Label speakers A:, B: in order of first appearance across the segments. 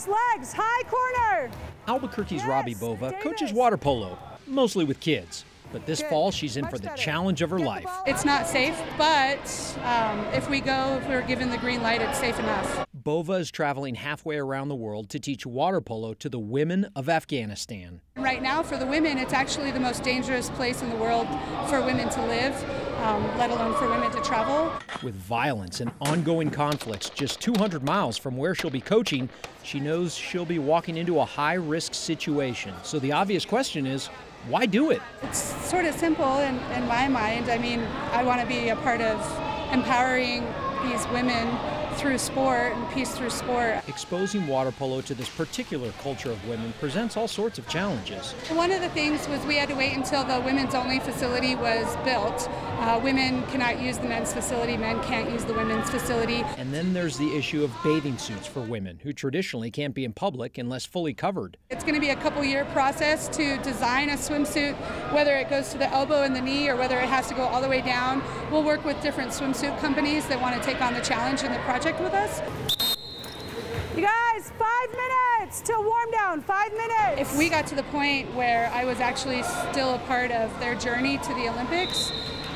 A: Legs, legs, high corner.
B: Albuquerque's
A: Yes,
B: Robbie Bova
A: Davis.
B: coaches water polo, mostly with kids. But this
A: Good.
B: fall, she's in
A: Much
B: for the
A: better.
B: challenge of her
A: Get
B: life.
C: It's not safe, but um, if we go, if we're given the green light, it's safe enough.
B: Bova is traveling halfway around the world to teach water polo to the women of Afghanistan.
C: Right now, for the women, it's actually the most dangerous place in the world for women to live, um, let alone for women to travel.
B: With violence and ongoing conflicts just 200 miles from where she'll be coaching, she knows she'll be walking into a high risk situation. So the obvious question is why do it?
C: It's sort of simple in, in my mind. I mean, I want to be a part of empowering these women through sport and peace through sport.
B: Exposing water polo to this particular culture of women presents all sorts of challenges.
C: One of the things was we had to wait until the women's only facility was built. Uh, women cannot use the men's facility, men can't use the women's facility.
B: And then there's the issue of bathing suits for women who traditionally can't be in public unless fully covered.
C: It's going to be a couple year process to design a swimsuit, whether it goes to the elbow and the knee or whether it has to go all the way down. We'll work with different swimsuit companies that want to take on the challenge and the project with us.
A: You guys, five minutes till warm down. Five minutes.
C: If we got to the point where I was actually still a part of their journey to the Olympics,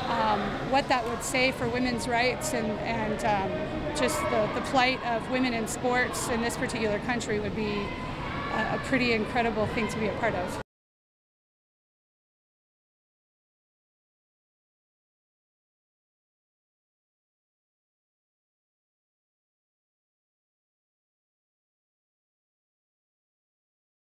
C: um, what that would say for women's rights and, and um, just the, the plight of women in sports in this particular country would be a, a pretty incredible thing to be a part of.